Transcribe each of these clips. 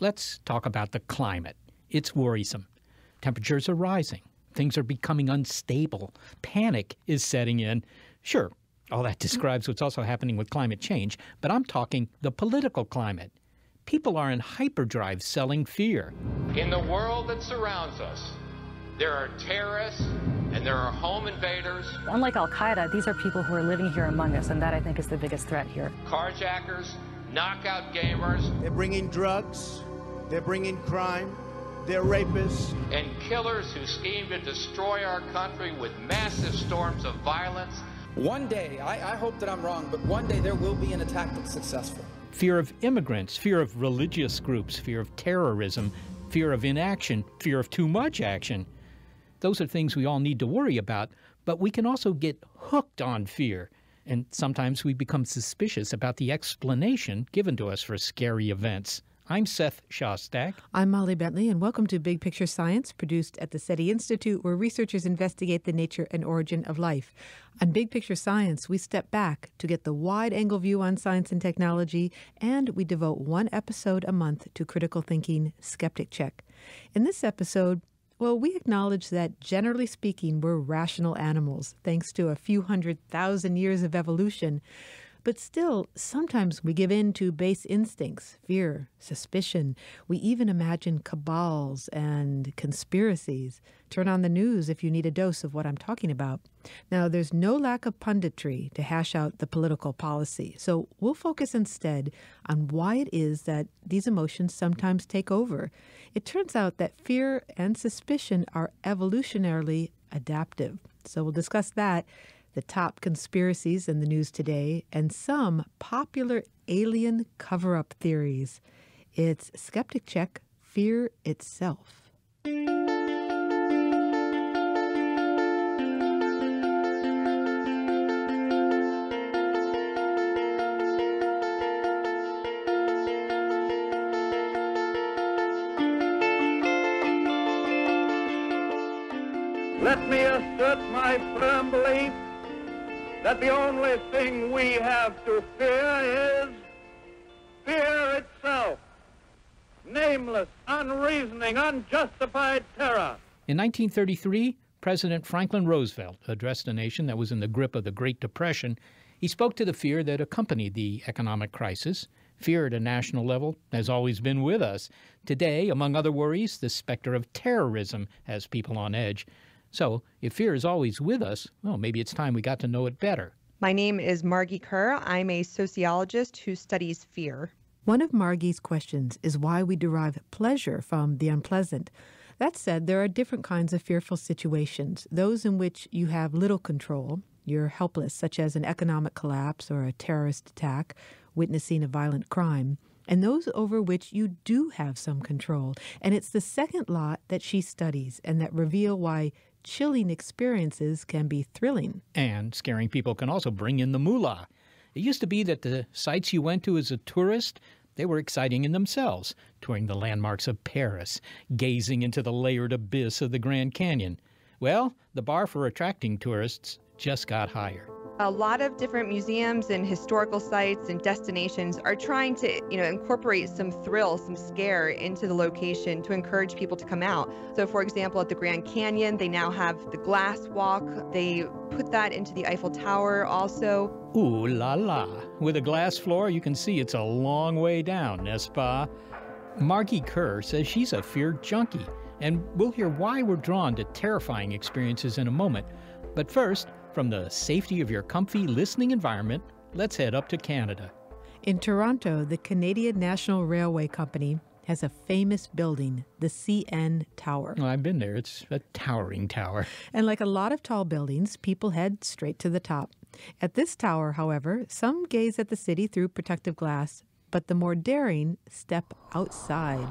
let's talk about the climate. It's worrisome. Temperatures are rising. Things are becoming unstable. Panic is setting in. Sure, all that describes what's also happening with climate change, but I'm talking the political climate. People are in hyperdrive selling fear. In the world that surrounds us, there are terrorists and there are home invaders. Unlike Al Qaeda, these are people who are living here among us, and that I think is the biggest threat here. Carjackers, knockout gamers. They're bringing drugs, they're bringing crime, they're rapists. And killers who scheme to destroy our country with massive storms of violence. One day, I, I hope that I'm wrong, but one day there will be an attack that's successful. Fear of immigrants, fear of religious groups, fear of terrorism, fear of inaction, fear of too much action. Those are things we all need to worry about, but we can also get hooked on fear. And sometimes we become suspicious about the explanation given to us for scary events. I'm Seth Shostak. I'm Molly Bentley, and welcome to Big Picture Science, produced at the SETI Institute, where researchers investigate the nature and origin of life. On Big Picture Science, we step back to get the wide angle view on science and technology, and we devote one episode a month to critical thinking skeptic check. In this episode, well, we acknowledge that generally speaking, we're rational animals, thanks to a few hundred thousand years of evolution. But still, sometimes we give in to base instincts, fear, suspicion. We even imagine cabals and conspiracies. Turn on the news if you need a dose of what I'm talking about. Now, there's no lack of punditry to hash out the political policy, so we'll focus instead on why it is that these emotions sometimes take over. It turns out that fear and suspicion are evolutionarily adaptive. So we'll discuss that the top conspiracies in the news today, and some popular alien cover up theories. It's Skeptic Check Fear Itself. Let me assert my firm belief that the only thing we have to fear is fear itself. Nameless, unreasoning, unjustified terror. In 1933, President Franklin Roosevelt addressed a nation that was in the grip of the Great Depression. He spoke to the fear that accompanied the economic crisis. Fear at a national level has always been with us. Today, among other worries, the specter of terrorism has people on edge. So, if fear is always with us, well, maybe it's time we got to know it better. My name is Margee Kerr. I'm a sociologist who studies fear. One of Margee's questions is why we derive pleasure from the unpleasant. That said, there are different kinds of fearful situations those in which you have little control, you're helpless, such as an economic collapse or a terrorist attack, witnessing a violent crime, and those over which you do have some control. And it's the second lot that she studies and that reveal why chilling experiences can be thrilling. And scaring people can also bring in the moolah. It used to be that the sites you went to as a tourist, they were exciting in themselves, touring the landmarks of Paris, gazing into the layered abyss of the Grand Canyon. Well, the bar for attracting tourists just got higher a lot of different museums and historical sites and destinations are trying to you know incorporate some thrill some scare into the location to encourage people to come out. So for example at the grand canyon they now have the glass walk. They put that into the eiffel tower also. Ooh la la. With a glass floor you can see it's a long way down n'est-ce pas? Margee kerr says she's a fear junkie and we'll hear why we're drawn to terrifying experiences in a moment. But first from the safety of your comfy listening environment, let's head up to Canada. In Toronto, the Canadian National Railway Company has a famous building, the CN Tower. Well, I've been there. It's a towering tower. And like a lot of tall buildings, people head straight to the top. At this tower, however, some gaze at the city through protective glass, but the more daring step outside.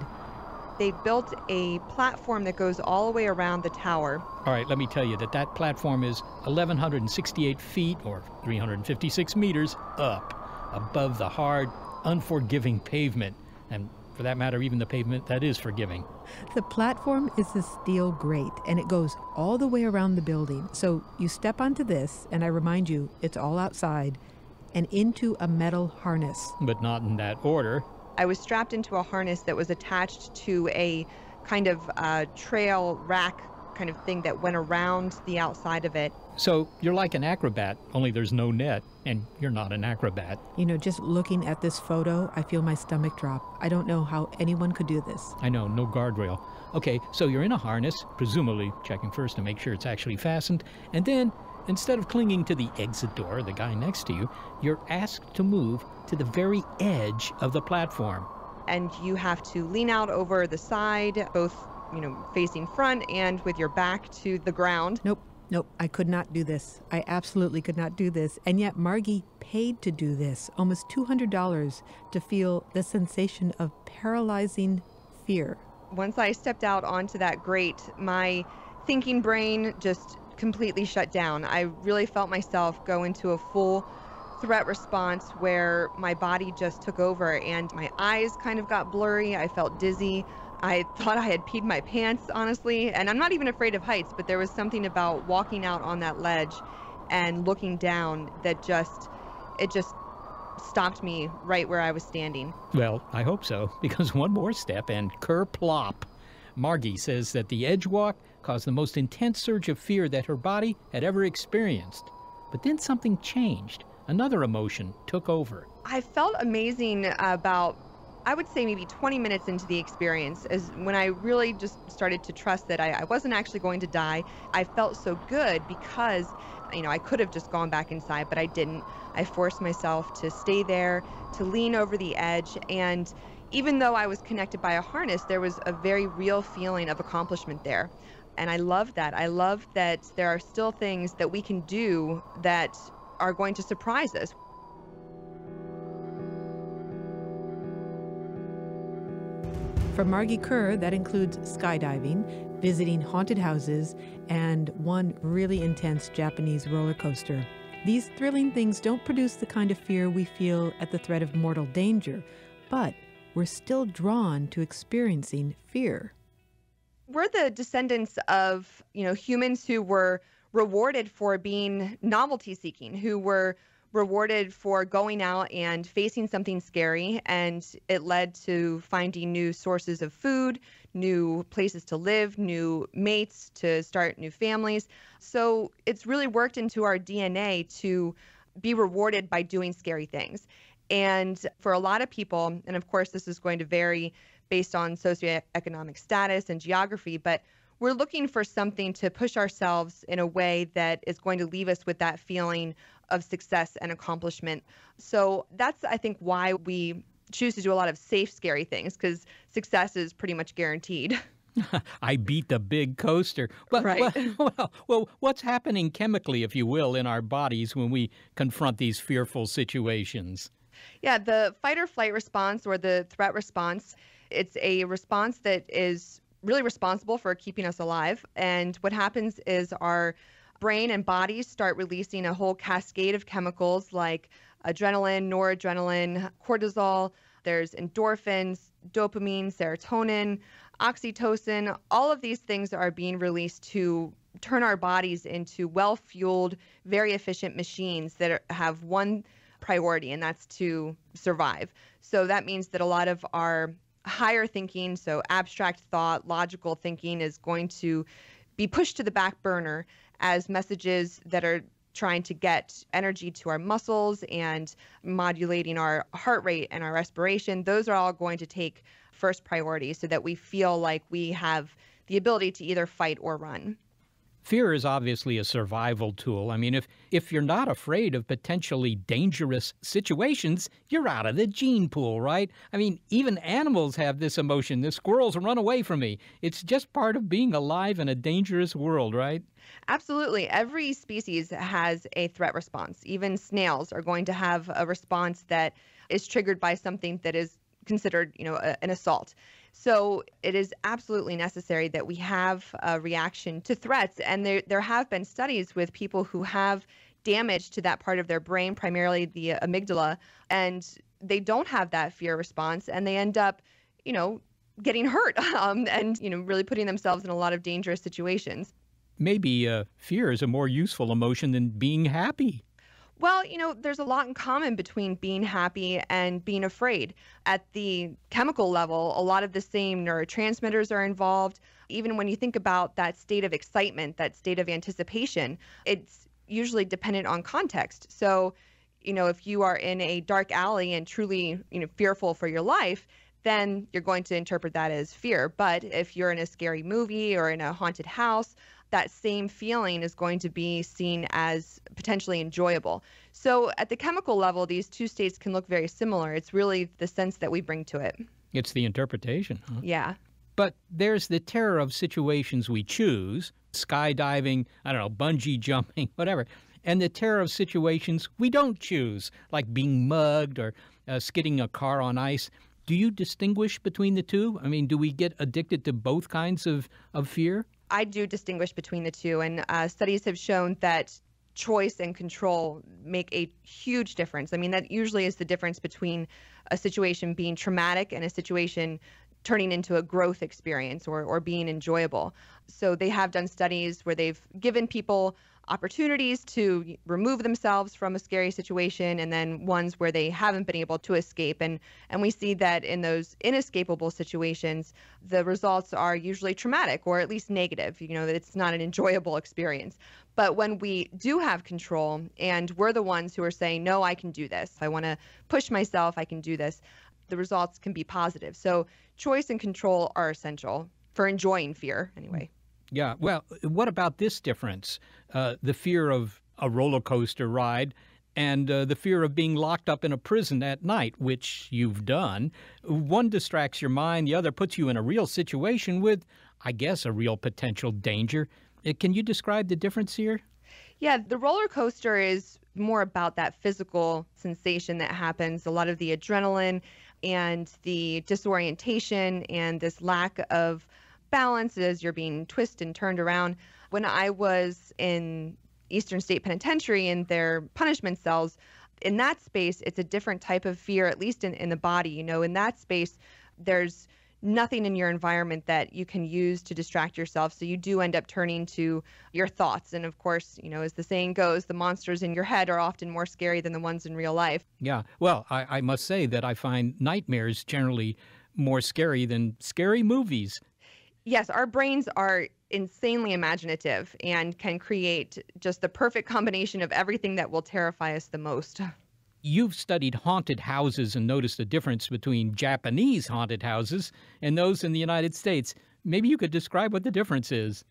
They built a platform that goes all the way around the tower. All right, let me tell you that that platform is 1,168 feet or 356 meters up above the hard, unforgiving pavement. And for that matter, even the pavement that is forgiving. The platform is a steel grate and it goes all the way around the building. So you step onto this, and I remind you, it's all outside, and into a metal harness. But not in that order. I was strapped into a harness that was attached to a kind of uh, trail rack kind of thing that went around the outside of it. So you're like an acrobat, only there's no net, and you're not an acrobat. You know, just looking at this photo, I feel my stomach drop. I don't know how anyone could do this. I know, no guardrail. Okay, so you're in a harness, presumably checking first to make sure it's actually fastened, and then instead of clinging to the exit door, the guy next to you, you're asked to move to the very edge of the platform. And you have to lean out over the side, both, you know, facing front and with your back to the ground. Nope. Nope, I could not do this. I absolutely could not do this. And yet, Margee paid to do this almost $200 to feel the sensation of paralyzing fear. Once I stepped out onto that grate, my thinking brain just completely shut down. I really felt myself go into a full threat response where my body just took over and my eyes kind of got blurry. I felt dizzy. I thought I had peed my pants, honestly. And I'm not even afraid of heights, but there was something about walking out on that ledge and looking down that just, it just stopped me right where I was standing. Well, I hope so, because one more step and kerplop. Margee says that the edge walk caused the most intense surge of fear that her body had ever experienced. But then something changed. Another emotion took over. I felt amazing about I would say maybe 20 minutes into the experience is when I really just started to trust that I, I, wasn't actually going to die. I felt so good because, you know, I could have just gone back inside, but I didn't. I forced myself to stay there, to lean over the edge, and even though I was connected by a harness, there was a very real feeling of accomplishment there. And I love that. I love that there are still things that we can do that are going to surprise us. For Margee Kerr, that includes skydiving, visiting haunted houses, and one really intense Japanese roller coaster. These thrilling things don't produce the kind of fear we feel at the threat of mortal danger, but we're still drawn to experiencing fear. We're the descendants of, you know, humans who were rewarded for being novelty seeking, who were rewarded for going out and facing something scary. And it led to finding new sources of food, new places to live, new mates to start new families. So it's really worked into our DNA to be rewarded by doing scary things. And for a lot of people, and of course, this is going to vary based on socioeconomic status and geography, but we're looking for something to push ourselves in a way that is going to leave us with that feeling of success and accomplishment. So that's, I think, why we choose to do a lot of safe, scary things because success is pretty much guaranteed. I beat the big coaster. But, right. well, well, well, what's happening chemically, if you will, in our bodies when we confront these fearful situations? Yeah, the fight or flight response or the threat response, it's a response that is really responsible for keeping us alive. And what happens is our brain and bodies start releasing a whole cascade of chemicals like adrenaline, noradrenaline, cortisol. There's endorphins, dopamine, serotonin, oxytocin. All of these things are being released to turn our bodies into well fueled, very efficient machines that have one priority, and that's to survive. So that means that a lot of our higher thinking, so abstract thought, logical thinking, is going to be pushed to the back burner as messages that are trying to get energy to our muscles and modulating our heart rate and our respiration. Those are all going to take first priority so that we feel like we have the ability to either fight or run. Fear is obviously a survival tool. I mean, if, if you're not afraid of potentially dangerous situations, you're out of the gene pool, right? I mean, even animals have this emotion. The squirrels run away from me. It's just part of being alive in a dangerous world, right? Absolutely. Every species has a threat response. Even snails are going to have a response that is triggered by something that is considered, you know, a, an assault. So it is absolutely necessary that we have a reaction to threats. And there, there have been studies with people who have damage to that part of their brain, primarily the amygdala, and they don't have that fear response and they end up, you know, getting hurt um, and, you know, really putting themselves in a lot of dangerous situations. Maybe uh, fear is a more useful emotion than being happy. Well, you know, there's a lot in common between being happy and being afraid. At the chemical level, a lot of the same neurotransmitters are involved. Even when you think about that state of excitement, that state of anticipation, it's usually dependent on context. So, you know, if you are in a dark alley and truly, you know, fearful for your life, then you're going to interpret that as fear. But if you're in a scary movie or in a haunted house, that same feeling is going to be seen as potentially enjoyable. So, at the chemical level, these two states can look very similar. It's really the sense that we bring to it. It's the interpretation. Huh? Yeah. But there's the terror of situations we choose skydiving, I don't know, bungee jumping, whatever. And the terror of situations we don't choose, like being mugged or uh, skidding a car on ice. Do you distinguish between the two? I mean, do we get addicted to both kinds of, of fear? I do distinguish between the two, and uh, studies have shown that choice and control make a huge difference. I mean, that usually is the difference between a situation being traumatic and a situation turning into a growth experience or, or being enjoyable. So they have done studies where they've given people opportunities to remove themselves from a scary situation and then ones where they haven't been able to escape. And and we see that in those inescapable situations the results are usually traumatic or at least negative you know that it's not an enjoyable experience. But when we do have control and we're the ones who are saying no I can do this. I want to push myself. I can do this the results can be positive. So choice and control are essential for enjoying fear anyway yeah. Well, what about this difference? Uh, the fear of a roller coaster ride and uh, the fear of being locked up in a prison at night, which you've done. One distracts your mind, the other puts you in a real situation with, I guess, a real potential danger. Uh, can you describe the difference here? Yeah, the roller coaster is more about that physical sensation that happens, a lot of the adrenaline and the disorientation and this lack of balance as you're being twisted and turned around. When I was in Eastern State Penitentiary in their punishment cells, in that space, it's a different type of fear, at least in, in the body. You know, in that space, there's nothing in your environment that you can use to distract yourself. So you do end up turning to your thoughts. And of course, you know, as the saying goes, the monsters in your head are often more scary than the ones in real life. Yeah. Well, I, I must say that I find nightmares generally more scary than scary movies yes, our brains are insanely imaginative and can create just the perfect combination of everything that will terrify us the most. You've studied haunted houses and noticed the difference between Japanese haunted houses and those in the United States. Maybe you could describe what the difference is.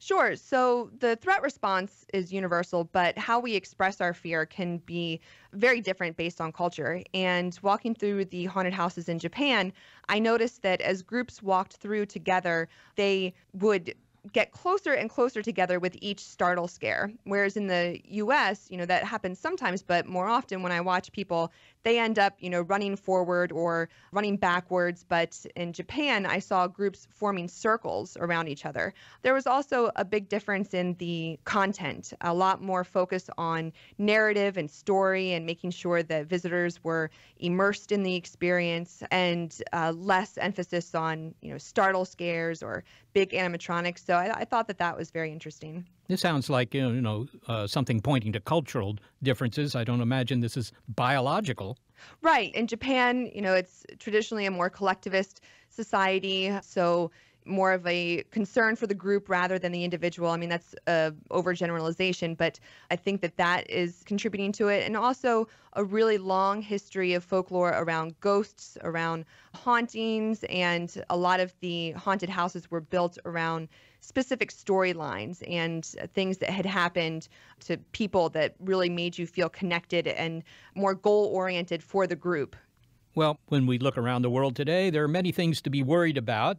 Sure. So the threat response is universal, but how we express our fear can be very different based on culture. And walking through the haunted houses in Japan, I noticed that as groups walked through together, they would get closer and closer together with each startle scare. Whereas in the US, you know, that happens sometimes, but more often when I watch people they end up, you know, running forward or running backwards. But in Japan, I saw groups forming circles around each other. There was also a big difference in the content, a lot more focus on narrative and story and making sure that visitors were immersed in the experience and uh, less emphasis on, you know, startle scares or big animatronics. So I, I thought that that was very interesting. This sounds like you know uh, something pointing to cultural differences. I don't imagine this is biological. Right. In Japan, you know, it's traditionally a more collectivist society, so more of a concern for the group rather than the individual. I mean, that's a overgeneralization, but I think that that is contributing to it. And also a really long history of folklore around ghosts, around hauntings, and a lot of the haunted houses were built around specific storylines and things that had happened to people that really made you feel connected and more goal oriented for the group. Well, when we look around the world today, there are many things to be worried about.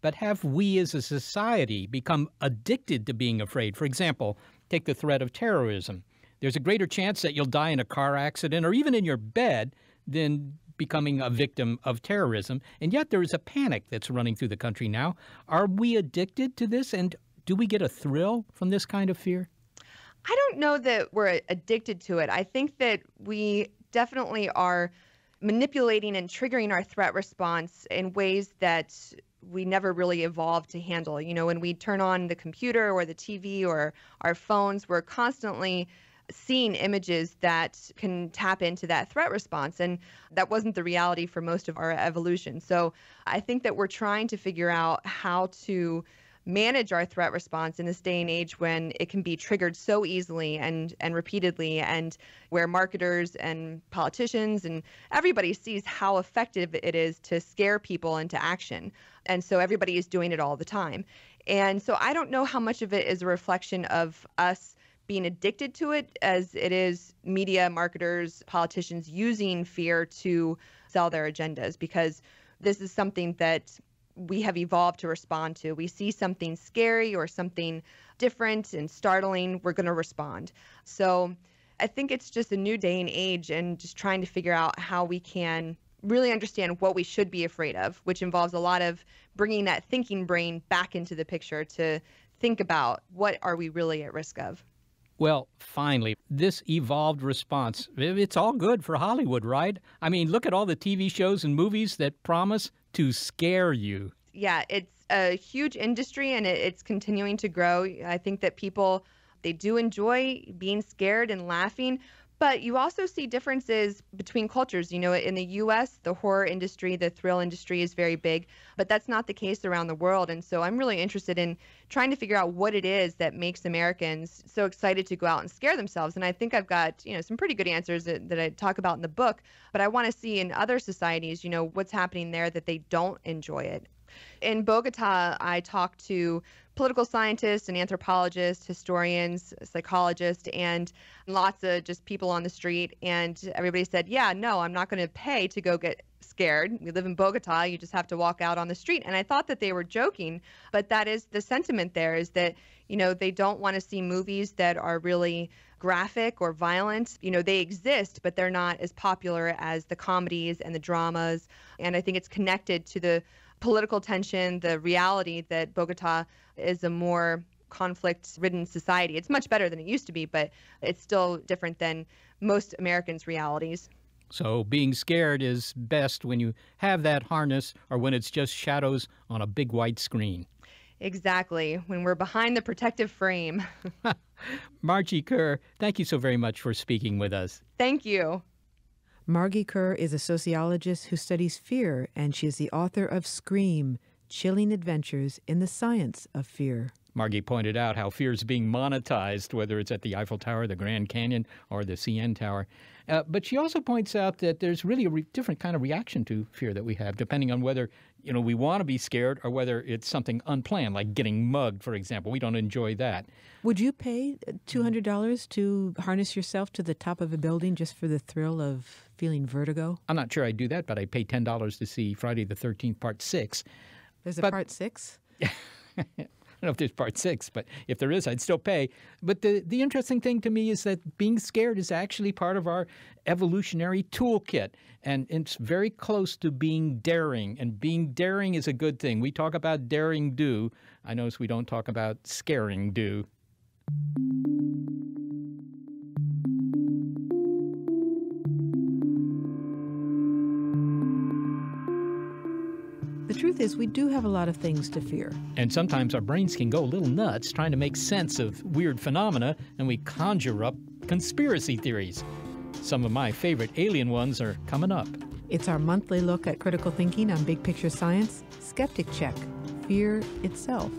But have we as a society become addicted to being afraid? For example, take the threat of terrorism. There's a greater chance that you'll die in a car accident or even in your bed than becoming a victim of terrorism. And yet there is a panic that's running through the country now. Are we addicted to this? And do we get a thrill from this kind of fear? I don't know that we're addicted to it. I think that we definitely are manipulating and triggering our threat response in ways that we never really evolved to handle. You know, when we turn on the computer or the TV or our phones, we're constantly seeing images that can tap into that threat response. And that wasn't the reality for most of our evolution. So I think that we're trying to figure out how to manage our threat response in this day and age when it can be triggered so easily and and repeatedly and where marketers and politicians and everybody sees how effective it is to scare people into action. And so everybody is doing it all the time. And so i don't know how much of it is a reflection of us being addicted to it as it is media marketers politicians using fear to sell their agendas because this is something that we have evolved to respond to. We see something scary or something different and startling, we're going to respond. So I think it's just a new day and age and just trying to figure out how we can really understand what we should be afraid of, which involves a lot of bringing that thinking brain back into the picture to think about what are we really at risk of. Well, finally, this evolved response, it's all good for Hollywood, right? I mean, look at all the TV shows and movies that promise to scare you. Yeah, it's a huge industry and it's continuing to grow. I think that people they do enjoy being scared and laughing, but you also see differences between cultures. You know, in the US, the horror industry, the thrill industry is very big, but that's not the case around the world. And so I'm really interested in trying to figure out what it is that makes Americans so excited to go out and scare themselves. And I think I've got, you know, some pretty good answers that, that I talk about in the book, but I want to see in other societies, you know, what's happening there that they don't enjoy it. In Bogota, I talked to political scientists and anthropologists, historians, psychologists, and lots of just people on the street. And everybody said, Yeah, no, I'm not going to pay to go get scared. We live in Bogota. You just have to walk out on the street. And I thought that they were joking, but that is the sentiment there is that, you know, they don't want to see movies that are really graphic or violent. You know, they exist, but they're not as popular as the comedies and the dramas. And I think it's connected to the political tension, the reality that Bogota is a more conflict ridden society. It's much better than it used to be, but it's still different than most Americans' realities. So being scared is best when you have that harness or when it's just shadows on a big white screen. Exactly, when we're behind the protective frame. Margee Kerr, thank you so very much for speaking with us. Thank you. Margee Kerr is a sociologist who studies fear, and she is the author of Scream Chilling Adventures in the Science of Fear. Margee pointed out how fear is being monetized, whether it's at the Eiffel Tower, the Grand Canyon, or the CN Tower. Uh, but she also points out that there's really a re- different kind of reaction to fear that we have, depending on whether you know we want to be scared or whether it's something unplanned, like getting mugged, for example. We don't enjoy that. Would you pay two hundred dollars to harness yourself to the top of a building just for the thrill of feeling vertigo? I'm not sure I'd do that, but I'd pay $10 to see Friday the 13th, part six. There's a but, part six? I don't know if there's part six, but if there is, I'd still pay. But the, the interesting thing to me is that being scared is actually part of our evolutionary toolkit. And it's very close to being daring. And being daring is a good thing. We talk about daring do. I notice we don't talk about scaring do. The truth is, we do have a lot of things to fear. And sometimes our brains can go a little nuts trying to make sense of weird phenomena, and we conjure up conspiracy theories. Some of my favorite alien ones are coming up. It's our monthly look at critical thinking on Big Picture Science Skeptic Check Fear Itself.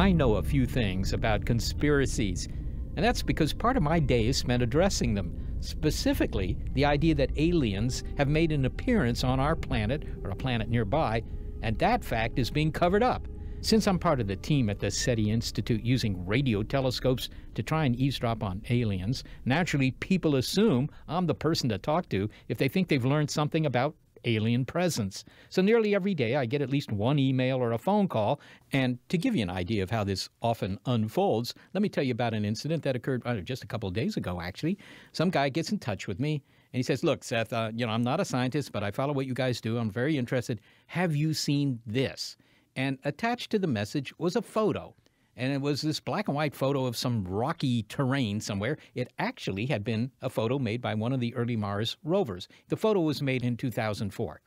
I know a few things about conspiracies, and that's because part of my day is spent addressing them. Specifically, the idea that aliens have made an appearance on our planet or a planet nearby, and that fact is being covered up. Since I'm part of the team at the SETI Institute using radio telescopes to try and eavesdrop on aliens, naturally people assume I'm the person to talk to if they think they've learned something about alien presence. So nearly every day I get at least one email or a phone call. And to give you an idea of how this often unfolds, let me tell you about an incident that occurred uh, just a couple of days ago, actually. Some guy gets in touch with me And he says, Look, Seth, uh, you know, I'm not a scientist, but I follow what you guys do. I'm very interested. Have you seen this? And attached to the message was a photo. And it was this black and white photo of some rocky terrain somewhere. It actually had been a photo made by one of the early Mars rovers. The photo was made in 2004.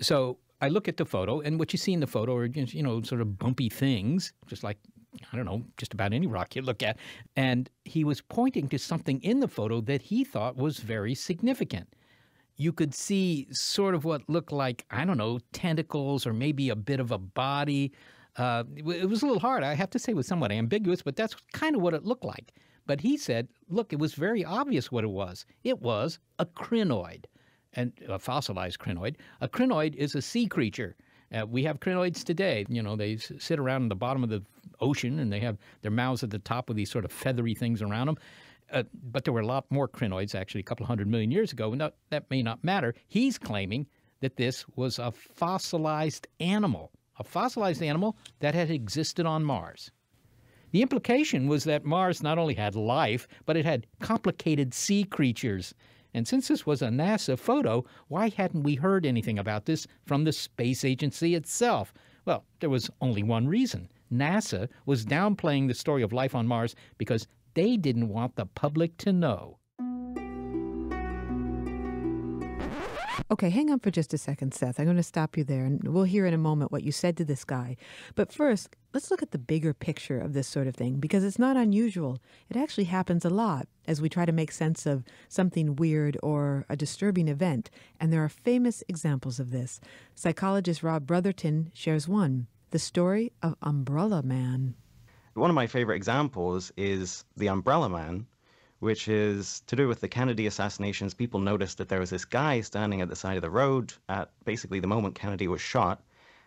So I look at the photo, and what you see in the photo are, you know, sort of bumpy things, just like, I don't know, just about any rock you look at. And he was pointing to something in the photo that he thought was very significant. You could see sort of what looked like, I don't know, tentacles or maybe a bit of a body. Uh, it was a little hard. I have to say it was somewhat ambiguous, but that's kind of what it looked like. But he said, look, it was very obvious what it was. It was a crinoid and a fossilized crinoid. A crinoid is a sea creature. Uh, we have crinoids today. You know, they sit around in the bottom of the ocean and they have their mouths at the top with these sort of feathery things around them. Uh, but there were a lot more crinoids actually a couple hundred million years ago, and that, that may not matter. He's claiming that this was a fossilized animal, a fossilized animal that had existed on Mars. The implication was that Mars not only had life, but it had complicated sea creatures and since this was a NASA photo, why hadn't we heard anything about this from the space agency itself? Well, there was only one reason. NASA was downplaying the story of life on Mars because they didn't want the public to know. Okay, hang on for just a second, Seth. I'm going to stop you there, and we'll hear in a moment what you said to this guy. But first, let's look at the bigger picture of this sort of thing because it's not unusual. It actually happens a lot as we try to make sense of something weird or a disturbing event, and there are famous examples of this. Psychologist Rob Brotherton shares one the story of Umbrella Man. One of my favorite examples is the Umbrella Man, which is to do with the Kennedy assassinations. People noticed that there was this guy standing at the side of the road at basically the moment Kennedy was shot.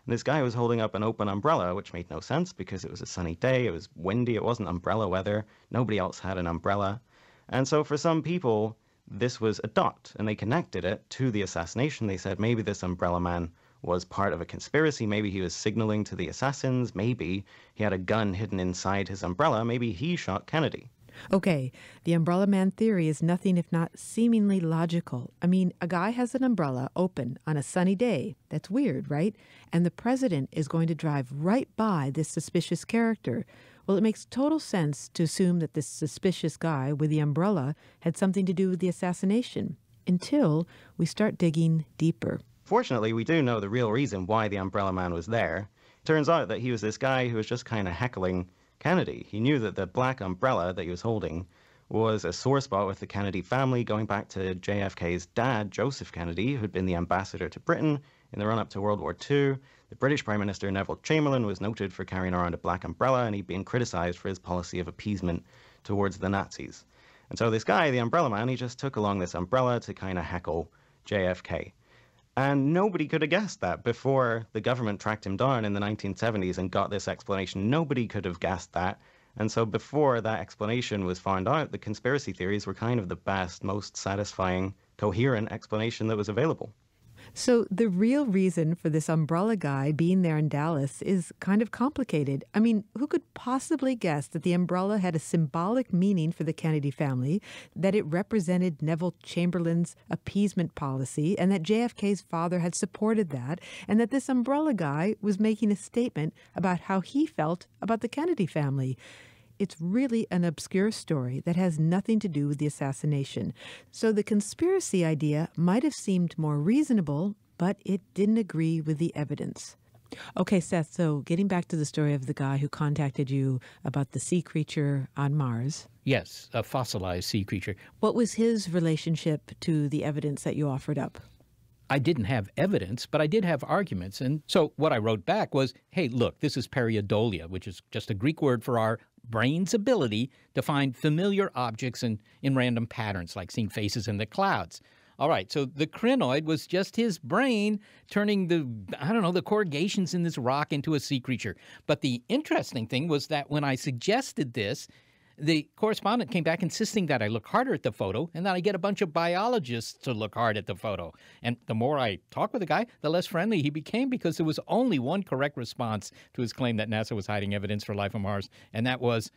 And this guy was holding up an open umbrella, which made no sense because it was a sunny day, it was windy, it wasn't umbrella weather. Nobody else had an umbrella. And so for some people, this was a dot, and they connected it to the assassination. They said maybe this umbrella man was part of a conspiracy. Maybe he was signaling to the assassins. Maybe he had a gun hidden inside his umbrella. Maybe he shot Kennedy. Okay, the umbrella man theory is nothing if not seemingly logical. I mean, a guy has an umbrella open on a sunny day. That's weird, right? And the president is going to drive right by this suspicious character. Well, it makes total sense to assume that this suspicious guy with the umbrella had something to do with the assassination until we start digging deeper. Fortunately, we do know the real reason why the umbrella man was there. Turns out that he was this guy who was just kind of heckling Kennedy. He knew that the black umbrella that he was holding was a sore spot with the Kennedy family going back to JFK's dad, Joseph Kennedy, who'd been the ambassador to Britain in the run up to World War II. The British Prime Minister Neville Chamberlain was noted for carrying around a black umbrella, and he'd been criticized for his policy of appeasement towards the Nazis. And so this guy, the umbrella man, he just took along this umbrella to kind of heckle JFK. And nobody could have guessed that before the government tracked him down in the 1970s and got this explanation. Nobody could have guessed that. And so before that explanation was found out, the conspiracy theories were kind of the best, most satisfying, coherent explanation that was available. So, the real reason for this umbrella guy being there in Dallas is kind of complicated. I mean, who could possibly guess that the umbrella had a symbolic meaning for the Kennedy family, that it represented Neville Chamberlain's appeasement policy, and that JFK's father had supported that, and that this umbrella guy was making a statement about how he felt about the Kennedy family? It's really an obscure story that has nothing to do with the assassination. So the conspiracy idea might have seemed more reasonable, but it didn't agree with the evidence. Okay, Seth, so getting back to the story of the guy who contacted you about the sea creature on Mars. Yes, a fossilized sea creature. What was his relationship to the evidence that you offered up? I didn't have evidence, but I did have arguments. And so what I wrote back was, hey, look, this is pareidolia, which is just a Greek word for our brain's ability to find familiar objects in, in random patterns, like seeing faces in the clouds. All right, so the crinoid was just his brain turning the, I don't know, the corrugations in this rock into a sea creature. But the interesting thing was that when I suggested this, the correspondent came back insisting that I look harder at the photo and that I get a bunch of biologists to look hard at the photo. And the more I talked with the guy, the less friendly he became because there was only one correct response to his claim that NASA was hiding evidence for life on Mars, and that was,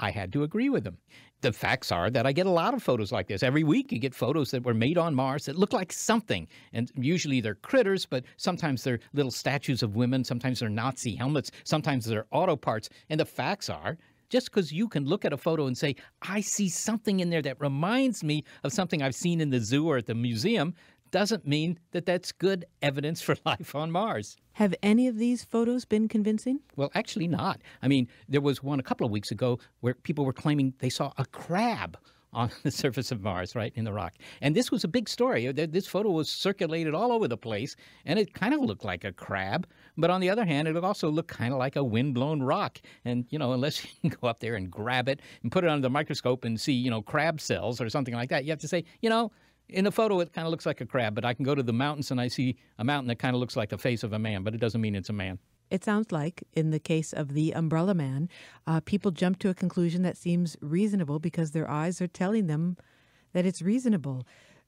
I had to agree with him. The facts are that I get a lot of photos like this. Every week you get photos that were made on Mars that look like something. And usually they're critters, but sometimes they're little statues of women, sometimes they're Nazi helmets, sometimes they're auto parts. And the facts are just because you can look at a photo and say, I see something in there that reminds me of something I've seen in the zoo or at the museum, doesn't mean that that's good evidence for life on Mars. Have any of these photos been convincing? Well, actually, not. I mean, there was one a couple of weeks ago where people were claiming they saw a crab on the surface of Mars, right, in the rock. And this was a big story. Uh, this photo was circulated all over the place, and it kind of looked like a crab. But on the other hand, it also looked kind of like a windblown rock. And, you know, unless you can go up there and grab it and put it under the microscope and see, you know, crab cells or something like that, you have to say, you know, in the photo, it kind of looks like a crab, but I can go to the mountains and I see a mountain that kind of looks like the face of a man, but it doesn't mean it's a man. It sounds like, in the case of the umbrella man, uh, people jump to a conclusion that seems reasonable because their eyes are telling them that it's reasonable.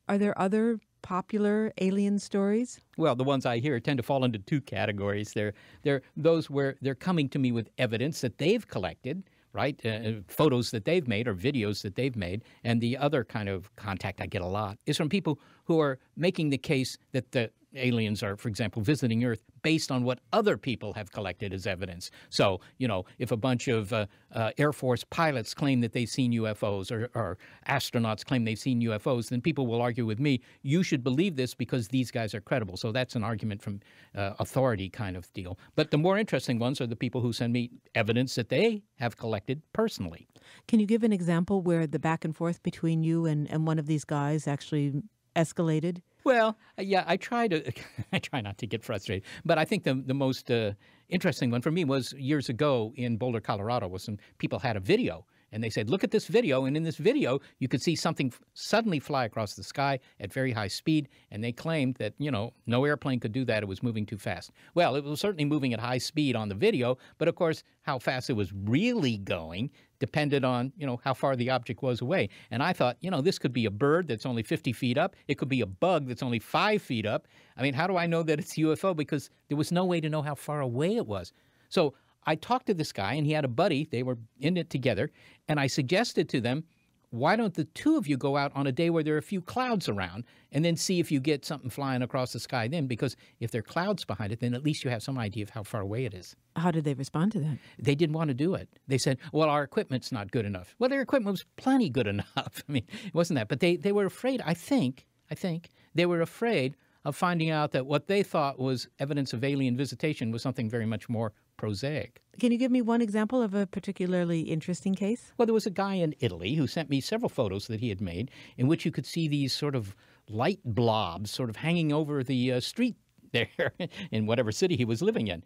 Are there other popular alien stories? Well, the ones I hear tend to fall into two categories. They're, they're those where they're coming to me with evidence that they've collected right? Uh, uh, photos that they've made or videos that they've made. And the other kind of contact I get a lot is from people who are making the case that the aliens are, for example, visiting Earth based on what other people have collected as evidence. So, you know, if a bunch of uh, uh, Air Force pilots claim that they've seen UFOs or, or, astronauts claim they've seen UFOs, then people will argue with me, you should believe this because these guys are credible. So that's an argument from uh, authority kind of deal. But the more interesting ones are the people who send me evidence that they have collected personally. Can you give an example where the back and forth between you and, and one of these guys actually escalated? Well, uh, yeah, I try to. I try not to get frustrated, but I think the the most uh, interesting one for me was years ago in Boulder, Colorado, was some people had a video and they said, look at this video. And in this video, you could see something suddenly fly across the sky at very high speed. And they claimed that, you know, no airplane could do that. It was moving too fast. Well, it was certainly moving at high speed on the video. But of course, how fast it was really going depended on, you know, how far the object was away. And I thought, you know, this could be a bird that's only 50 feet up. It could be a bug that's only five feet up. I mean, how do I know that it's UFO? Because there was no way to know how far away it was. So I talked to this guy, and he had a buddy. They were in it together. And I suggested to them, why don't the two of you go out on a day where there are a few clouds around and then see if you get something flying across the sky then? Because if there are clouds behind it, then at least you have some idea of how far away it is. How did they respond to that? They didn't want to do it. They said, well, our equipment's not good enough. Well, their equipment was plenty good enough. I mean, it wasn't that. But they, they were afraid, I think, I think, they were afraid of finding out that what they thought was evidence of alien visitation was something very much more prosaic. Can you give me one example of a particularly interesting case? Well, there was a guy in Italy who sent me several photos that he had made in which you could see these sort of light blobs sort of hanging over the uh, street there in whatever city he was living in.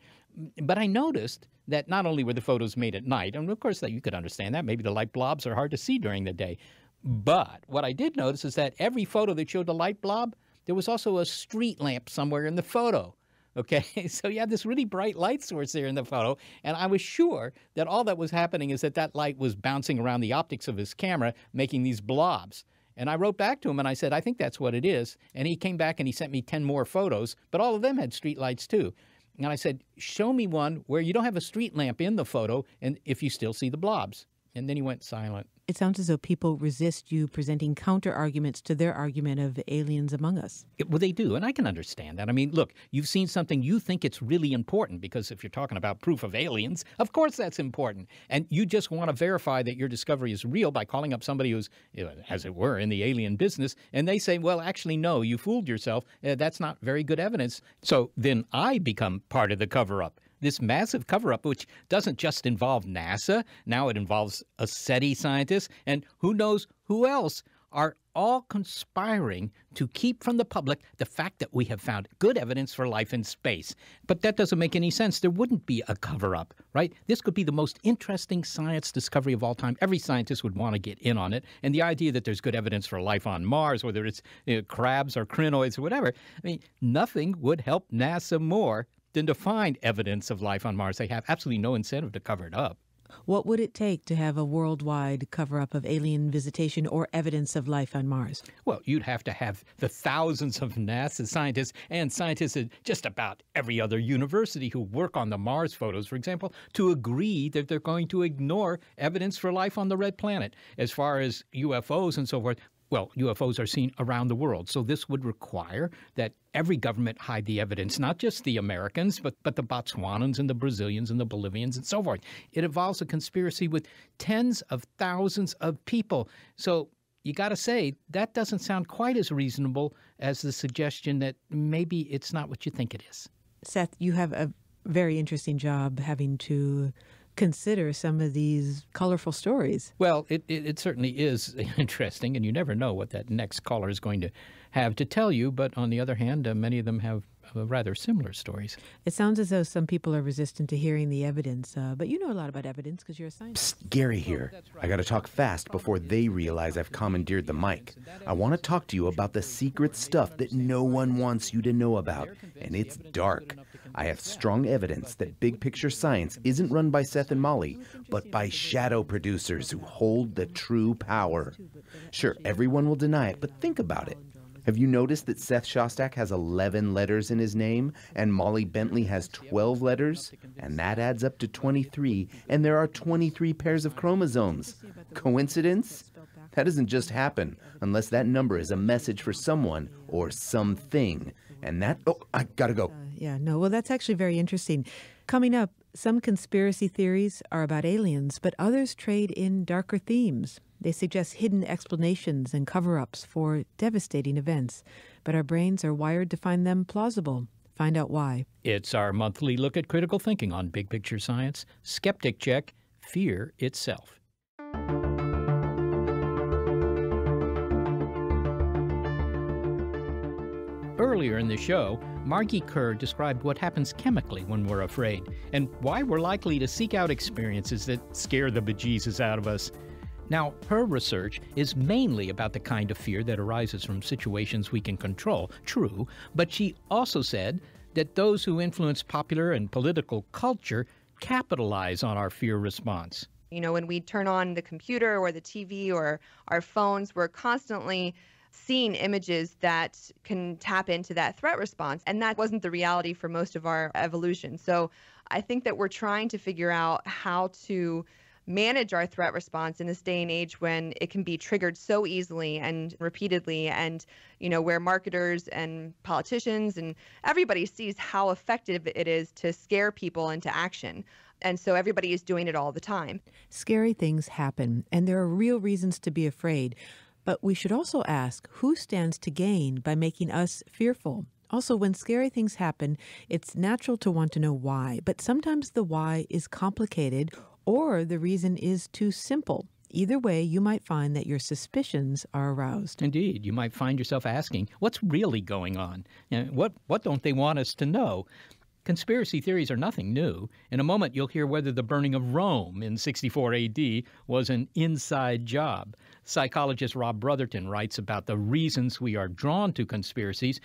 But I noticed that not only were the photos made at night, and of course that you could understand that, maybe the light blobs are hard to see during the day. But what I did notice is that every photo that showed the light blob, there was also a street lamp somewhere in the photo. Okay, so you have this really bright light source there in the photo, and I was sure that all that was happening is that that light was bouncing around the optics of his camera, making these blobs. And I wrote back to him and I said, I think that's what it is. And he came back and he sent me 10 more photos, but all of them had street lights too. And I said, Show me one where you don't have a street lamp in the photo and if you still see the blobs. And then he went silent it sounds as though people resist you presenting counter arguments to their argument of aliens among us. Well, they do, and I can understand that. I mean, look, you've seen something you think it's really important because if you're talking about proof of aliens, of course that's important. And you just want to verify that your discovery is real by calling up somebody who's, as it were, in the alien business, and they say, well, actually, no, you fooled yourself. Uh, that's not very good evidence. So then I become part of the cover up this massive cover up, which doesn't just involve NASA, now it involves a SETI scientists, and who knows who else are all conspiring to keep from the public the fact that we have found good evidence for life in space. But that doesn't make any sense. There wouldn't be a cover up, right? This could be the most interesting science discovery of all time. Every scientist would want to get in on it. And the idea that there's good evidence for life on Mars, whether it's you know, crabs or crinoids or whatever, I mean, nothing would help NASA more than to find evidence of life on Mars. They have absolutely no incentive to cover it up. What would it take to have a worldwide cover up of alien visitation or evidence of life on Mars? Well, you'd have to have the thousands of NASA scientists and scientists at just about every other university who work on the Mars photos, for example, to agree that they're going to ignore evidence for life on the red planet. As far as UFOs and so forth, well, UFOs are seen around the world. So this would require that every government hide the evidence, not just the Americans, but, but the Botswanans and the Brazilians and the Bolivians and so forth. It involves a conspiracy with tens of thousands of people. So you got to say, that doesn't sound quite as reasonable as the suggestion that maybe it's not what you think it is. Seth, you have a very interesting job having to consider some of these colorful stories. Well, it, it, it, certainly is interesting, and you never know what that next caller is going to have to tell you. But on the other hand, uh, many of them have uh, rather similar stories. It sounds as though some people are resistant to hearing the evidence, uh, but you know a lot about evidence because you're a scientist. Psst, Gary here. I got to talk fast before they realize I've commandeered the mic. I want to talk to you about the secret stuff that no one wants you to know about, and it's dark. I have strong evidence that big picture science isn't run by Seth and Molly, but by shadow producers who hold the true power. Sure, everyone will deny it, but think about it. Have you noticed that Seth Shostak has 11 letters in his name and Molly Bentley has 12 letters? And that adds up to 23, and there are 23 pairs of chromosomes. Coincidence? That doesn't just happen unless that number is a message for someone or something. And that, oh, I gotta go. Uh, yeah, no, well, that's actually very interesting. Coming up, some conspiracy theories are about aliens, but others trade in darker themes. They suggest hidden explanations and cover ups for devastating events, but our brains are wired to find them plausible. Find out why. It's our monthly look at critical thinking on Big Picture Science. Skeptic Check Fear Itself. Earlier in the show, Margee Kerr described what happens chemically when we're afraid and why we're likely to seek out experiences that scare the bejesus out of us. Now, her research is mainly about the kind of fear that arises from situations we can control, true, but she also said that those who influence popular and political culture capitalize on our fear response. You know, when we turn on the computer or the TV or our phones, we're constantly seeing images that can tap into that threat response. And that wasn't the reality for most of our evolution. So I think that we're trying to figure out how to manage our threat response in this day and age when it can be triggered so easily and repeatedly and you know where marketers and politicians and everybody sees how effective it is to scare people into action and so everybody is doing it all the time scary things happen and there are real reasons to be afraid but we should also ask who stands to gain by making us fearful also, when scary things happen, it's natural to want to know why, but sometimes the why is complicated or the reason is too simple. Either way, you might find that your suspicions are aroused. Indeed, you might find yourself asking, what's really going on? What, what don't they want us to know? Conspiracy theories are nothing new. In a moment, you'll hear whether the burning of Rome in 64 AD was an inside job. Psychologist Rob Brotherton writes about the reasons we are drawn to conspiracies.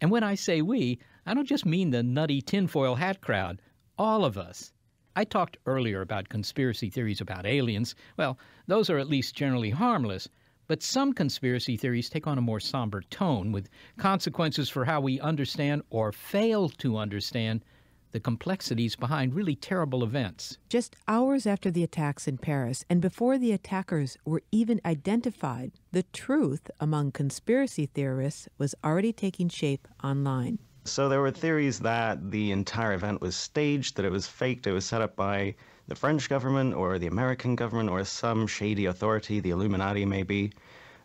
And when I say we, I don't just mean the nutty tinfoil hat crowd, all of us. I talked earlier about conspiracy theories about aliens. Well, those are at least generally harmless. But some conspiracy theories take on a more somber tone, with consequences for how we understand or fail to understand the complexities behind really terrible events. Just hours after the attacks in Paris, and before the attackers were even identified, the truth among conspiracy theorists was already taking shape online. So there were theories that the entire event was staged, that it was faked, it was set up by the French government or the American government or some shady authority, the Illuminati maybe.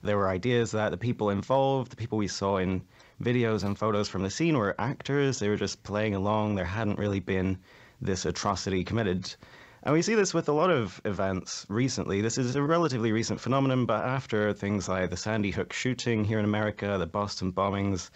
There were ideas that the people involved, the people we saw in videos and photos from the scene were actors, they were just playing along, there hadn't really been this atrocity committed. And we see this with a lot of events recently. This is a relatively recent phenomenon, but after things like the Sandy Hook shooting here in America, the Boston bombings,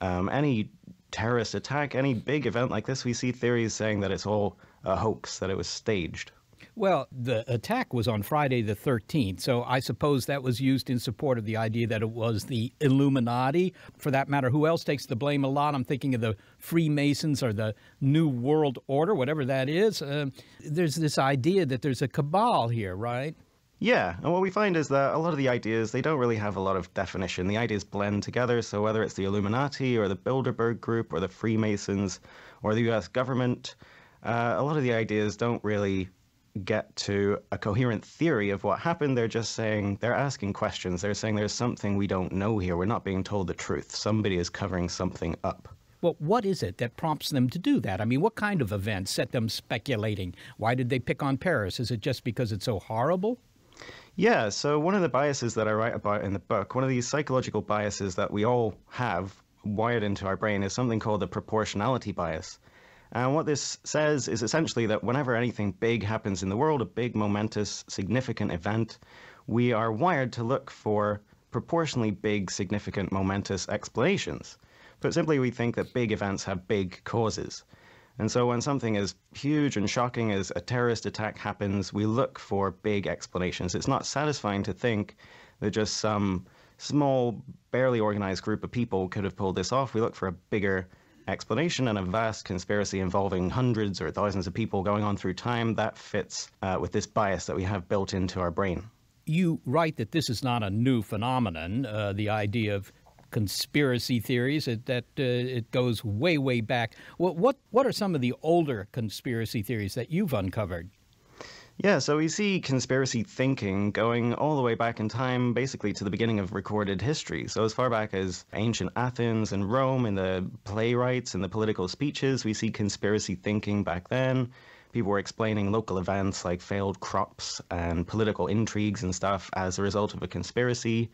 um, any terrorist attack, any big event like this, we see theories saying that it's all a hoax, that it was staged. Well, the attack was on Friday the 13th, so I suppose that was used in support of the idea that it was the Illuminati. For that matter, who else takes the blame a lot? I'm thinking of the Freemasons or the New World Order, whatever that is. Uh, there's this idea that there's a cabal here, right? Yeah, and what we find is that a lot of the ideas, they don't really have a lot of definition. The ideas blend together, so whether it's the Illuminati or the Bilderberg Group or the Freemasons or the US government, uh, a lot of the ideas don't really get to a coherent theory of what happened. They're just saying, they're asking questions. They're saying there's something we don't know here. We're not being told the truth. Somebody is covering something up. Well, what is it that prompts them to do that? I mean, what kind of events set them speculating? Why did they pick on Paris? Is it just because it's so horrible? Yeah, so one of the biases that I write about in the book, one of these psychological biases that we all have wired into our brain is something called the proportionality bias. And what this says is essentially that whenever anything big happens in the world, a big, momentous, significant event, we are wired to look for proportionally big, significant, momentous explanations. But simply, we think that big events have big causes. And so when something as huge and shocking as a terrorist attack happens, we look for big explanations. It's not satisfying to think that just some small, barely organized group of people could have pulled this off. We look for a bigger explanation and a vast conspiracy involving hundreds or thousands of people going on through time, that fits uh, with this bias that we have built into our brain. You write that this is not a new phenomenon, uh, the idea of conspiracy theories, it, that uh, it goes way, way back. What, what, what are some of the older conspiracy theories that you've uncovered? Yeah, so we see conspiracy thinking going all the way back in time, basically to the beginning of recorded history. So, as far back as ancient Athens and Rome, in the playwrights and the political speeches, we see conspiracy thinking back then. People were explaining local events like failed crops and political intrigues and stuff as a result of a conspiracy.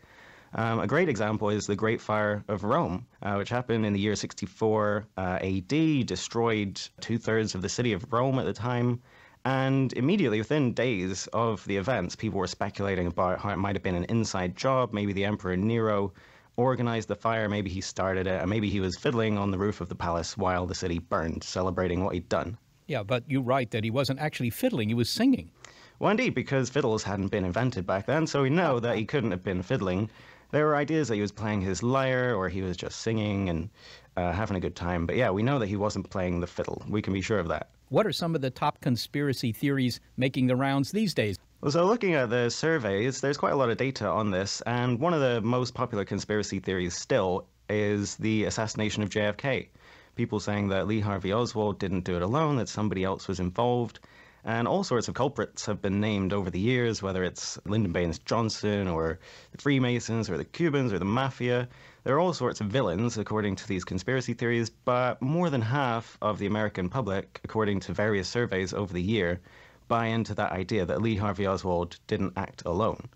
Um, a great example is the Great Fire of Rome, uh, which happened in the year 64 uh, AD, destroyed two thirds of the city of Rome at the time. And immediately, within days of the events, people were speculating about how it might have been an inside job. Maybe the Emperor Nero organized the fire, maybe he started it, and maybe he was fiddling on the roof of the palace while the city burned, celebrating what he'd done. Yeah, but you write that he wasn't actually fiddling, he was singing. Well, indeed, because fiddles hadn't been invented back then, so we know oh, that he couldn't have been fiddling. There were ideas that he was playing his lyre or he was just singing and uh, having a good time. But yeah, we know that he wasn't playing the fiddle. We can be sure of that. What are some of the top conspiracy theories making the rounds these days? Well, so looking at the surveys, there's quite a lot of data on this, and one of the most popular conspiracy theories still is the assassination of JFK. People saying that Lee Harvey Oswald didn't do it alone, that somebody else was involved. And all sorts of culprits have been named over the years, whether it's Lyndon Baines Johnson or the Freemasons or the Cubans or the Mafia. There are all sorts of villains, according to these conspiracy theories, but more than half of the American public, according to various surveys over the year, buy into that idea that Lee Harvey Oswald didn't act alone.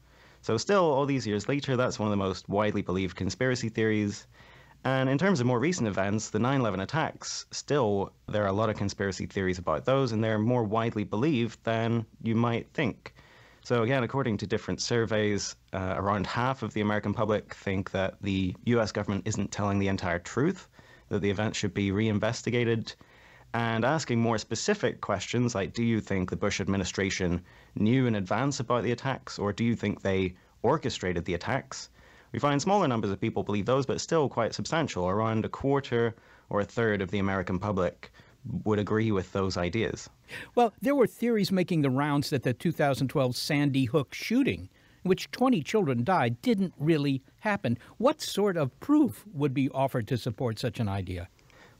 So, still, all these years later, that's one of the most widely believed conspiracy theories. And in terms of more recent events, the 9 11 attacks, still, there are a lot of conspiracy theories about those, and they're more widely believed than you might think. So, again, according to different surveys, uh, around half of the American public think that the US government isn't telling the entire truth, that the event should be reinvestigated. And asking more specific questions like Do you think the Bush administration knew in advance about the attacks, or do you think they orchestrated the attacks? We find smaller numbers of people believe those, but still quite substantial. Around a quarter or a third of the American public would agree with those ideas. Well, there were theories making the rounds that the 2012 Sandy Hook shooting, in which 20 children died, didn't really happen. What sort of proof would be offered to support such an idea?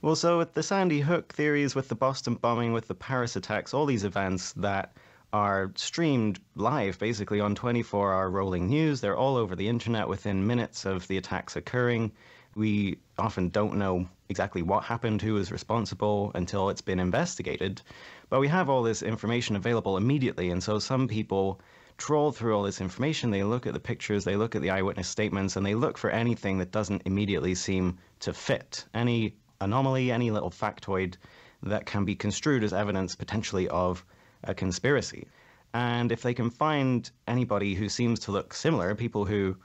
Well, so with the Sandy Hook theories, with the Boston bombing, with the Paris attacks, all these events that are streamed live basically on 24 hour rolling news. They're all over the internet within minutes of the attacks occurring. We often don't know exactly what happened, who is responsible until it's been investigated. But we have all this information available immediately, and so some people troll through all this information, they look at the pictures, they look at the eyewitness statements, and they look for anything that doesn't immediately seem to fit. Any anomaly, any little factoid that can be construed as evidence potentially of a conspiracy. And if they can find anybody who seems to look similar, people who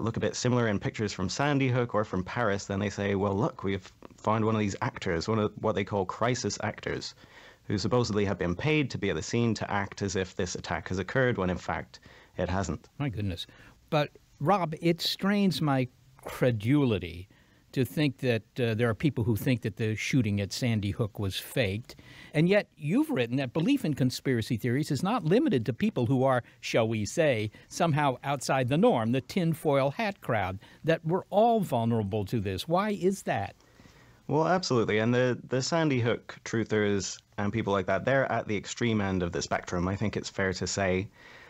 look a bit similar in pictures from Sandy Hook or from Paris, then they say, well, look, we've found one of these actors, one of what they call crisis actors, who supposedly have been paid to be at the scene to act as if this attack has occurred when in fact it hasn't. My goodness. But, Rob, it strains my credulity to think that uh, there are people who think that the shooting at Sandy Hook was faked. And yet, you've written that belief in conspiracy theories is not limited to people who are, shall we say, somehow outside the norm, the tinfoil hat crowd, that we're all vulnerable to this. Why is that? Well, absolutely. And the, the Sandy Hook truthers and people like that, they're at the extreme end of the spectrum, I think it's fair to say.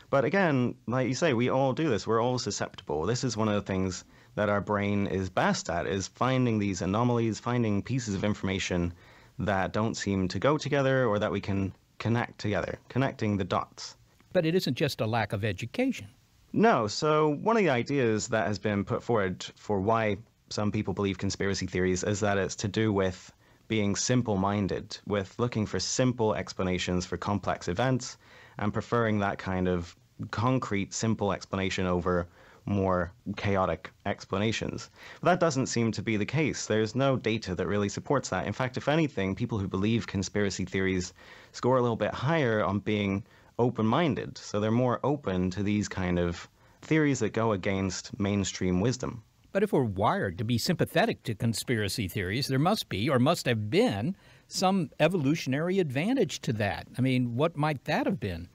But again, like you say, we all do this. We're all susceptible. This is one of the things that our brain is best at, is finding these anomalies, finding pieces of information that don't seem to go together or that we can connect together, connecting the dots. But it isn't just a lack of education. No. So, one of the ideas that has been put forward for why some people believe conspiracy theories is that it's to do with being simple minded, with looking for simple explanations for complex events and preferring that kind of concrete, simple explanation over more chaotic explanations. But that doesn't seem to be the case. There's no data that really supports that. In fact, if anything, people who believe conspiracy theories score a little bit higher on being open minded. So they're more open to these kind of theories that go against mainstream wisdom. But if we're wired to be sympathetic to conspiracy theories, there must be, or must have been, some evolutionary advantage to that. I mean, what might that have been?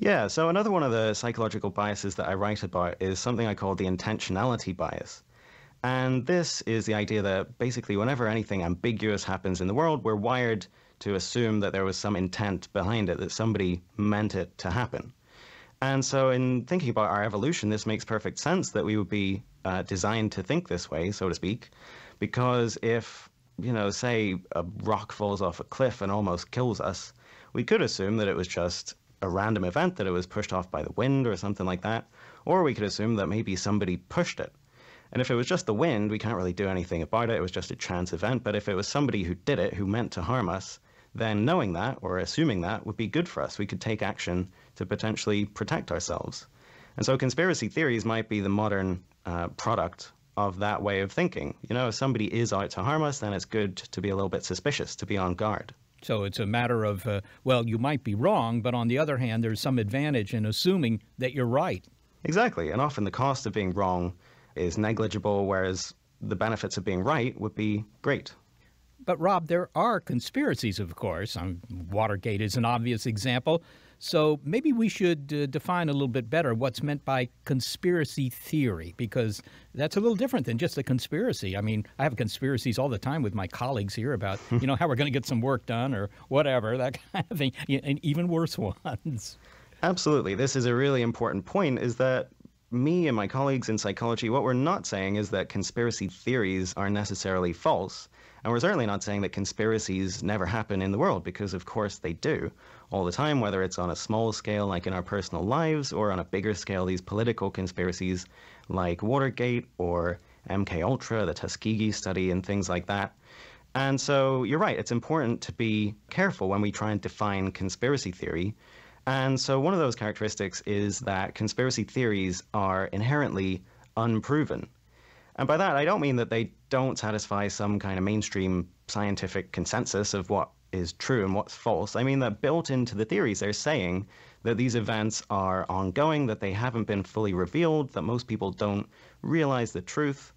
Yeah, so another one of the psychological biases that I write about is something I call the intentionality bias. And this is the idea that basically, whenever anything ambiguous happens in the world, we're wired to assume that there was some intent behind it, that somebody meant it to happen. And so, in thinking about our evolution, this makes perfect sense that we would be uh, designed to think this way, so to speak, because if, you know, say a rock falls off a cliff and almost kills us, we could assume that it was just a random event that it was pushed off by the wind or something like that, or we could assume that maybe somebody pushed it. And if it was just the wind, we can't really do anything about it. It was just a chance event. But if it was somebody who did it, who meant to harm us, then knowing that or assuming that would be good for us. We could take action to potentially protect ourselves. And so conspiracy theories might be the modern uh, product of that way of thinking. You know, if somebody is out to harm us, then it's good to be a little bit suspicious, to be on guard. So it's a matter of, uh, well, you might be wrong, but on the other hand, there's some advantage in assuming that you're right. Exactly. And often the cost of being wrong is negligible, whereas the benefits of being right would be great. But, Rob, there are conspiracies, of course. Um, Watergate is an obvious example. So maybe we should uh, define a little bit better what's meant by conspiracy theory, because that's a little different than just a conspiracy. I mean, I have conspiracies all the time with my colleagues here about, you know, how we're going to get some work done or whatever, that kind of thing, and even worse ones. Absolutely. This is a really important point is that me and my colleagues in psychology, what we're not saying is that conspiracy theories are necessarily false. And we're certainly not saying that conspiracies never happen in the world, because of course they do all the time, whether it's on a small scale like in our personal lives or on a bigger scale, these political conspiracies like Watergate or MK Ultra, the Tuskegee study, and things like that. And so you're right, it's important to be careful when we try and define conspiracy theory. And so one of those characteristics is that conspiracy theories are inherently unproven. And by that, I don't mean that they don't satisfy some kind of mainstream scientific consensus of what is true and what's false. I mean that built into the theories, they're saying that these events are ongoing, that they haven't been fully revealed, that most people don't realize the truth.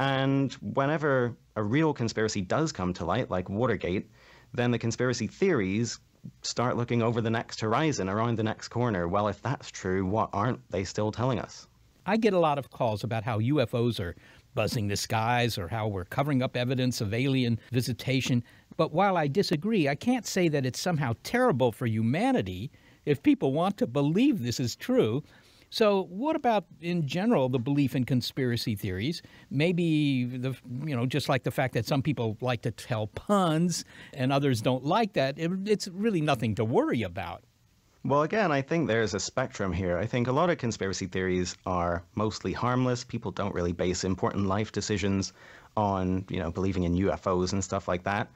And whenever a real conspiracy does come to light, like Watergate, then the conspiracy theories start looking over the next horizon, around the next corner. Well, if that's true, what aren't they still telling us? I get a lot of calls about how UFOs are buzzing the skies or how we're covering up evidence of alien visitation. But while I disagree, I can't say that it's somehow terrible for humanity if people want to believe this is true. So, what about in general the belief in conspiracy theories? Maybe the you know just like the fact that some people like to tell puns and others don't like that. It, it's really nothing to worry about. Well, again, I think there's a spectrum here. I think a lot of conspiracy theories are mostly harmless. People don't really base important life decisions on, you know, believing in UFOs and stuff like that.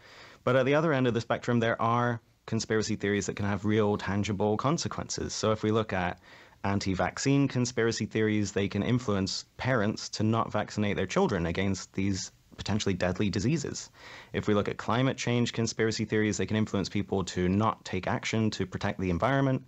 But at the other end of the spectrum, there are conspiracy theories that can have real, tangible consequences. So if we look at anti vaccine conspiracy theories, they can influence parents to not vaccinate their children against these potentially deadly diseases. If we look at climate change conspiracy theories, they can influence people to not take action to protect the environment.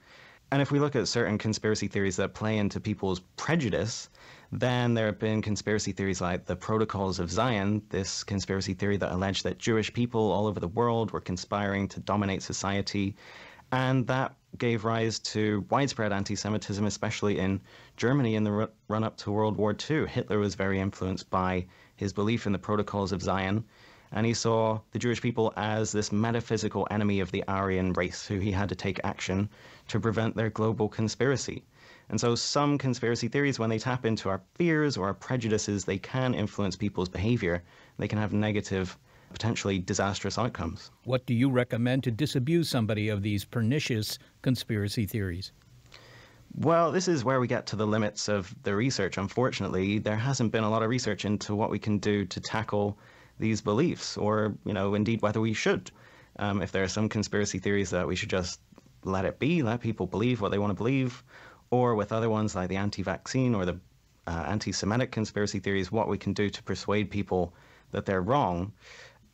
And if we look at certain conspiracy theories that play into people's prejudice, then there have been conspiracy theories like the Protocols of Zion, this conspiracy theory that alleged that Jewish people all over the world were conspiring to dominate society. And that gave rise to widespread anti Semitism, especially in Germany in the run up to World War II. Hitler was very influenced by his belief in the Protocols of Zion, and he saw the Jewish people as this metaphysical enemy of the Aryan race who he had to take action to prevent their global conspiracy. And so some conspiracy theories, when they tap into our fears or our prejudices, they can influence people's behavior. They can have negative, potentially disastrous outcomes. What do you recommend to disabuse somebody of these pernicious conspiracy theories? Well, this is where we get to the limits of the research. Unfortunately, there hasn't been a lot of research into what we can do to tackle these beliefs, or, you know, indeed whether we should. Um, if there are some conspiracy theories that we should just let it be, let people believe what they want to believe, or with other ones like the anti-vaccine or the uh, anti-Semitic conspiracy theories, what we can do to persuade people that they're wrong.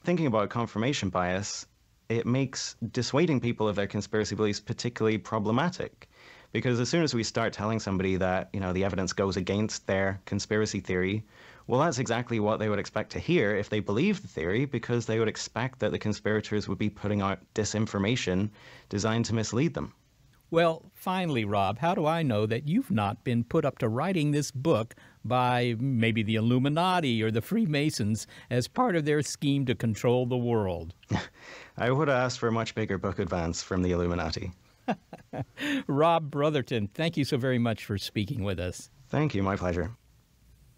Thinking about confirmation bias, it makes dissuading people of their conspiracy beliefs particularly problematic. Because as soon as we start telling somebody that, you know, the evidence goes against their conspiracy theory, well, that's exactly what they would expect to hear if they believe the theory, because they would expect that the conspirators would be putting out disinformation designed to mislead them. Well, finally, Rob, how do I know that you've not been put up to writing this book by maybe the Illuminati or the Freemasons as part of their scheme to control the world? I would ask for a much bigger book advance from the Illuminati. Rob Brotherton, thank you so very much for speaking with us. Thank you, my pleasure.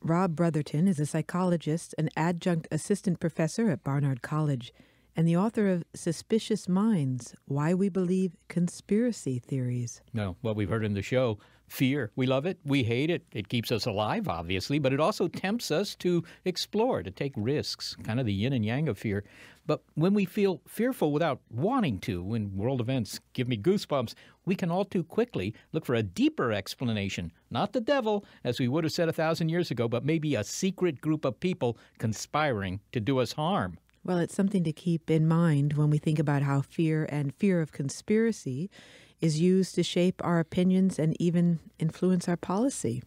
Rob Brotherton is a psychologist, an adjunct assistant professor at Barnard College and the author of Suspicious Minds Why We Believe Conspiracy Theories. No, what we've heard in the show fear. We love it, we hate it. It keeps us alive, obviously, but it also tempts us to explore, to take risks, kind of the yin and yang of fear. But when we feel fearful without wanting to, when world events give me goosebumps, we can all too quickly look for a deeper explanation. Not the devil, as we would have said a thousand years ago, but maybe a secret group of people conspiring to do us harm. Well, it's something to keep in mind when we think about how fear and fear of conspiracy is used to shape our opinions and even influence our policy.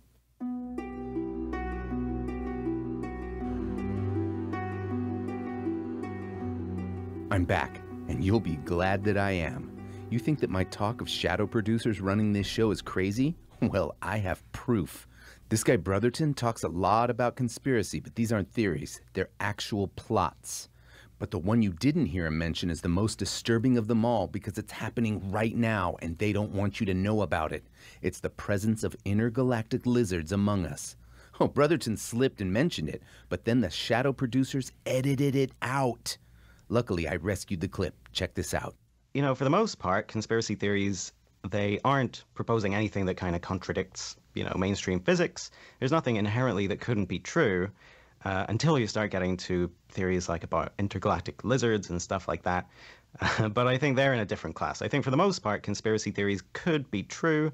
I'm back, and you'll be glad that I am. You think that my talk of shadow producers running this show is crazy? Well, I have proof. This guy Brotherton talks a lot about conspiracy, but these aren't theories, they're actual plots. But the one you didn't hear him mention is the most disturbing of them all because it's happening right now and they don't want you to know about it. It's the presence of intergalactic lizards among us. Oh, Brotherton slipped and mentioned it, but then the shadow producers edited it out. Luckily, I rescued the clip. Check this out. You know, for the most part, conspiracy theories, they aren't proposing anything that kind of contradicts, you know, mainstream physics. There's nothing inherently that couldn't be true uh, until you start getting to theories like about intergalactic lizards and stuff like that. Uh, but I think they're in a different class. I think for the most part, conspiracy theories could be true,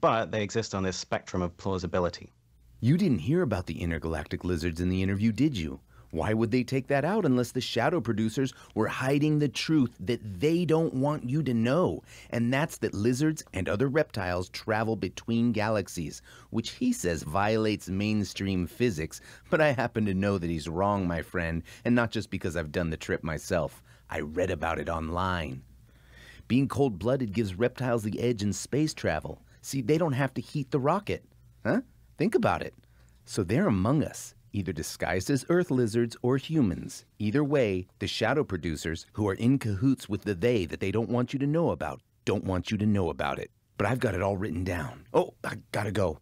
but they exist on this spectrum of plausibility. You didn't hear about the intergalactic lizards in the interview, did you? Why would they take that out unless the shadow producers were hiding the truth that they don't want you to know? And that's that lizards and other reptiles travel between galaxies, which he says violates mainstream physics. But I happen to know that he's wrong, my friend, and not just because I've done the trip myself. I read about it online. Being cold blooded gives reptiles the edge in space travel. See, they don't have to heat the rocket. Huh? Think about it. So they're among us either disguised as earth lizards or humans. Either way, the shadow producers, who are in cahoots with the they that they don't want you to know about, don't want you to know about it. But I've got it all written down. Oh, I gotta go.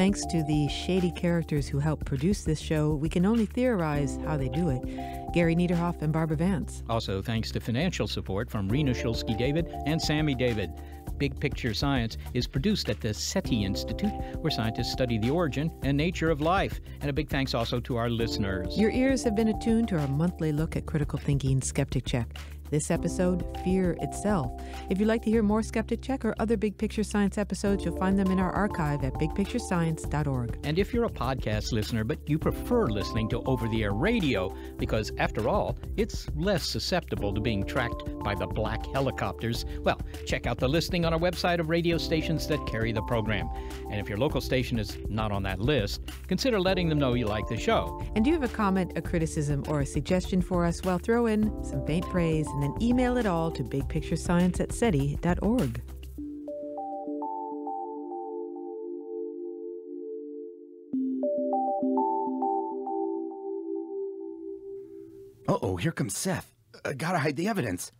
Thanks to the shady characters who help produce this show, we can only theorize how they do it. Gary Niederhoff and Barbara Vance. Also, thanks to financial support from Rena Shulsky David and Sammy David. Big Picture Science is produced at the SETI Institute, where scientists study the origin and nature of life. And a big thanks also to our listeners. Your ears have been attuned to our monthly look at critical thinking Skeptic Check. This episode, Fear Itself. If you'd like to hear more Skeptic Check or other Big Picture Science episodes, you'll find them in our archive at bigpicturescience.org. And if you're a podcast listener, but you prefer listening to over the air radio, because after all, it's less susceptible to being tracked by the black helicopters, well, check out the listing on our website of radio stations that carry the program. And if your local station is not on that list, consider letting them know you like the show. And do you have a comment, a criticism, or a suggestion for us? Well, throw in some faint praise and then email it all to bigpicturescience at SETI.org. Uh oh, here comes Seth. Uh, gotta hide the evidence.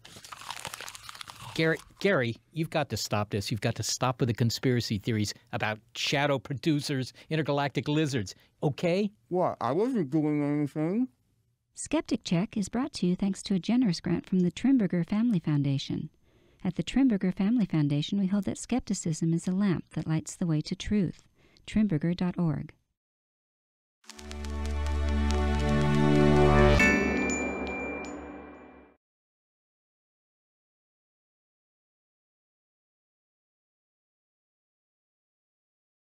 Gary, Gary, you've got to stop this. You've got to stop with the conspiracy theories about shadow producers, intergalactic lizards. Okay? What? I wasn't doing anything. Skeptic Check is brought to you thanks to a generous grant from the Trimberger Family Foundation. At the Trimberger Family Foundation, we hold that skepticism is a lamp that lights the way to truth. Trimberger.org.